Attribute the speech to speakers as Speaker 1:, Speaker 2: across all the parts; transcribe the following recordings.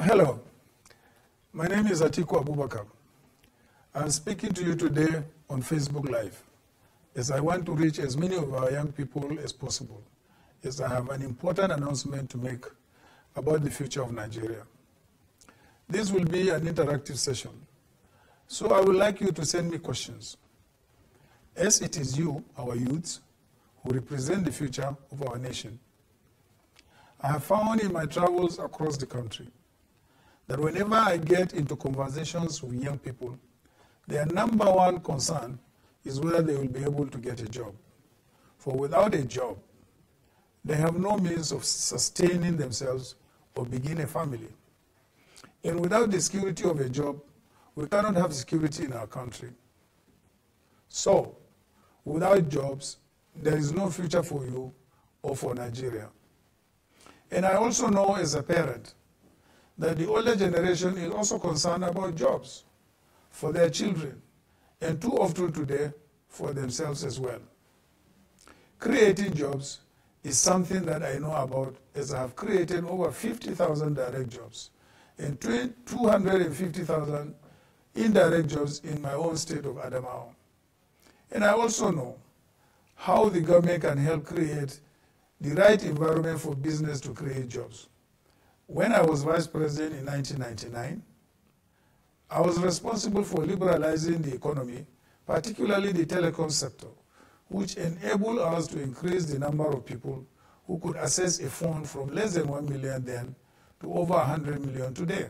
Speaker 1: Hello, my name is Atiku Abubakar. I'm speaking to you today on Facebook Live as I want to reach as many of our young people as possible as I have an important announcement to make about the future of Nigeria. This will be an interactive session, so I would like you to send me questions. As it is you, our youths, who represent the future of our nation. I have found in my travels across the country that whenever I get into conversations with young people, their number one concern is whether they will be able to get a job. For without a job, they have no means of sustaining themselves or begin a family. And without the security of a job, we cannot have security in our country. So, without jobs, there is no future for you or for Nigeria. And I also know as a parent that the older generation is also concerned about jobs for their children, and too often today for themselves as well. Creating jobs is something that I know about as I have created over 50,000 direct jobs and 250,000 indirect jobs in my own state of Adamawa. And I also know how the government can help create the right environment for business to create jobs. When I was vice president in 1999, I was responsible for liberalizing the economy, particularly the telecom sector, which enabled us to increase the number of people who could access a phone from less than 1 million then to over 100 million today.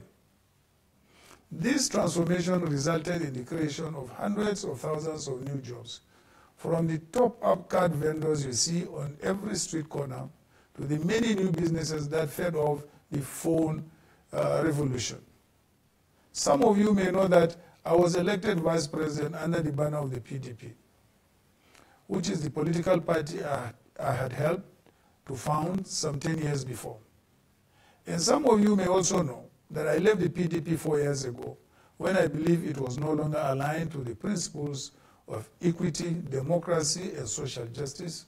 Speaker 1: This transformation resulted in the creation of hundreds of thousands of new jobs, from the top up card vendors you see on every street corner to the many new businesses that fed off the phone uh, revolution. Some of you may know that I was elected vice president under the banner of the PDP, which is the political party I, I had helped to found some 10 years before. And some of you may also know that I left the PDP four years ago when I believe it was no longer aligned to the principles of equity, democracy, and social justice,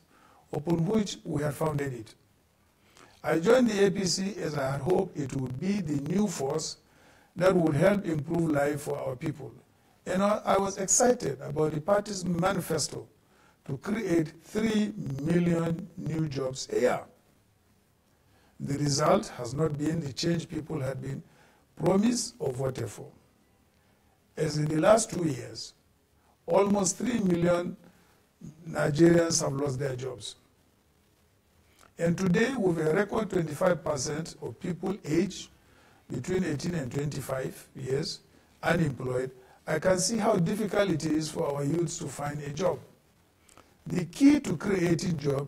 Speaker 1: upon which we had founded it. I joined the APC as I had hoped it would be the new force that would help improve life for our people. And I was excited about the party's manifesto to create 3 million new jobs a year. The result has not been the change people had been promised or voted for. As in the last two years, almost 3 million Nigerians have lost their jobs. And today, with a record 25% of people aged between 18 and 25 years unemployed, I can see how difficult it is for our youths to find a job. The key to creating job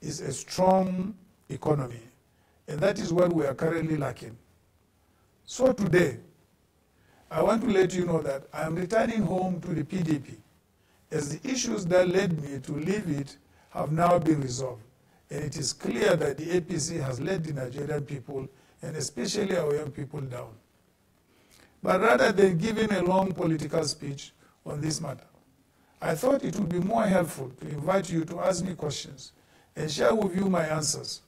Speaker 1: is a strong economy, and that is what we are currently lacking. So today, I want to let you know that I am returning home to the PDP as the issues that led me to leave it have now been resolved. And it is clear that the APC has led the Nigerian people, and especially our young people, down. But rather than giving a long political speech on this matter, I thought it would be more helpful to invite you to ask me questions and share with you my answers.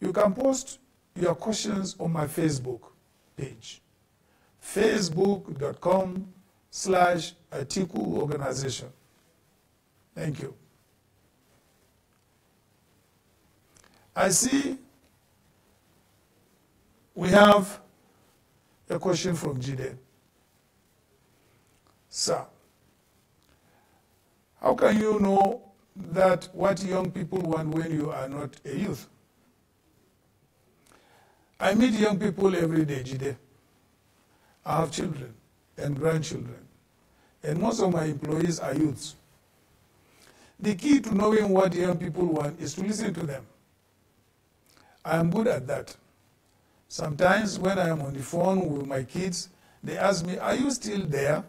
Speaker 1: You can post your questions on my Facebook page facebook.com slash Atiku Organization. Thank you. I see we have a question from Jide. Sir, how can you know that what young people want when you are not a youth? I meet young people every day, Jide. I have children and grandchildren, and most of my employees are youths. The key to knowing what young people want is to listen to them. I am good at that. Sometimes when I am on the phone with my kids, they ask me, Are you still there?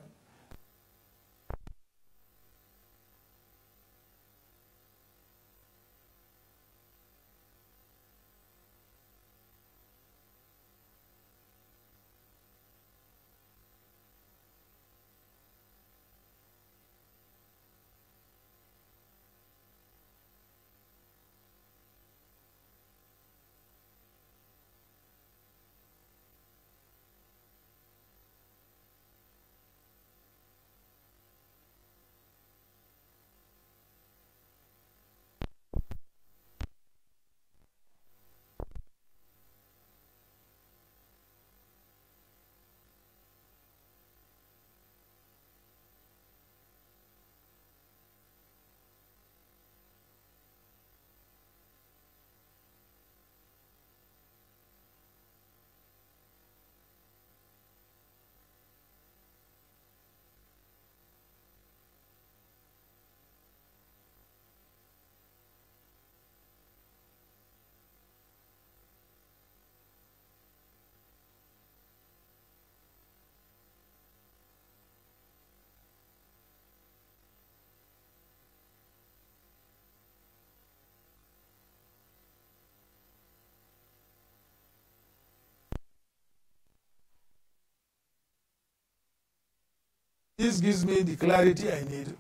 Speaker 1: This gives me the clarity I need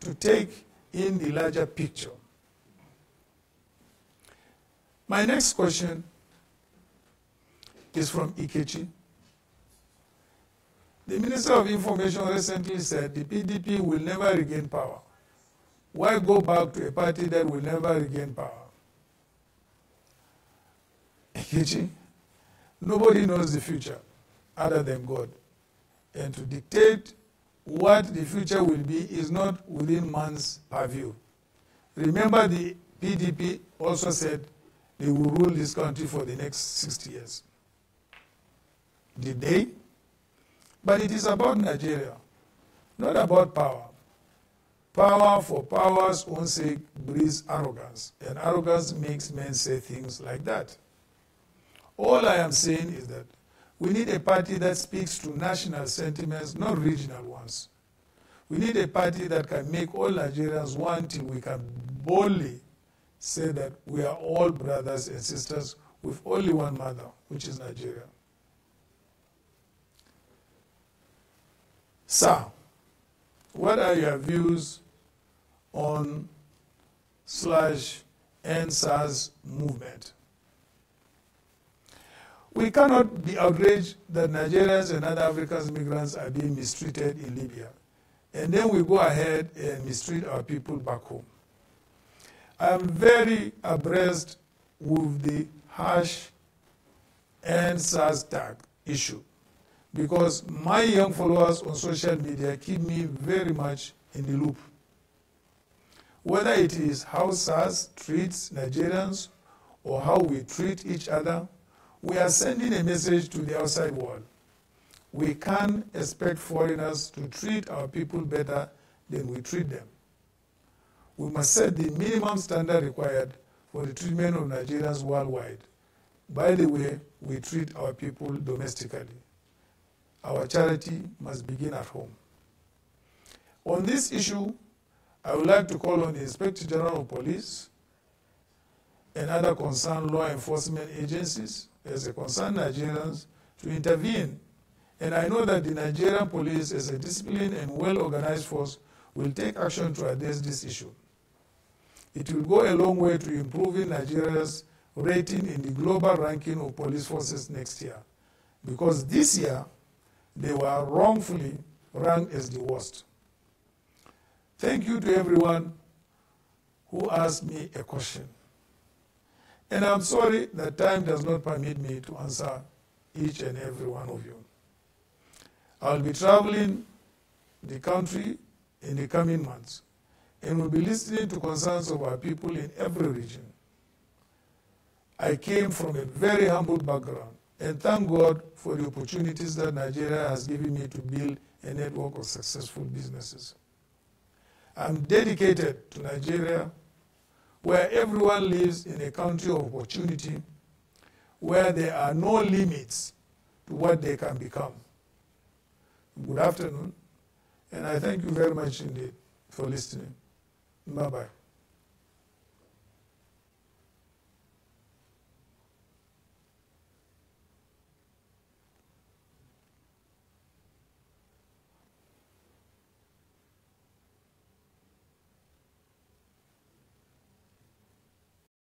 Speaker 1: to take in the larger picture. My next question is from Ikechi. The Minister of Information recently said the PDP will never regain power. Why go back to a party that will never regain power? Ikechi, nobody knows the future other than God. And to dictate what the future will be is not within man's purview. Remember, the PDP also said they will rule this country for the next 60 years. Did they? But it is about Nigeria, not about power. Power for power's own sake breeds arrogance, and arrogance makes men say things like that. All I am saying is that we need a party that speaks to national sentiments, not regional ones. We need a party that can make all Nigerians one till we can boldly say that we are all brothers and sisters with only one mother, which is Nigeria. Sir, what are your views on slash EndSARS movement? We cannot be outraged that Nigerians and other African migrants are being mistreated in Libya. And then we go ahead and mistreat our people back home. I am very abreast with the harsh EndSARS tag issue because my young followers on social media keep me very much in the loop. Whether it is how SARS treats Nigerians or how we treat each other, we are sending a message to the outside world. We can't expect foreigners to treat our people better than we treat them. We must set the minimum standard required for the treatment of Nigerians worldwide. By the way, we treat our people domestically. Our charity must begin at home. On this issue, I would like to call on the Inspector General of Police and other concerned law enforcement agencies as a concerned Nigerians to intervene. And I know that the Nigerian police, as a disciplined and well-organized force, will take action to address this issue. It will go a long way to improving Nigeria's rating in the global ranking of police forces next year. Because this year, they were wrongfully ranked as the worst. Thank you to everyone who asked me a question. And I'm sorry that time does not permit me to answer each and every one of you. I'll be traveling the country in the coming months and will be listening to concerns of our people in every region. I came from a very humble background and thank God for the opportunities that Nigeria has given me to build a network of successful businesses. I'm dedicated to Nigeria where everyone lives in a country of opportunity, where there are no limits to what they can become. Good afternoon, and I thank you very much indeed for listening. Bye bye.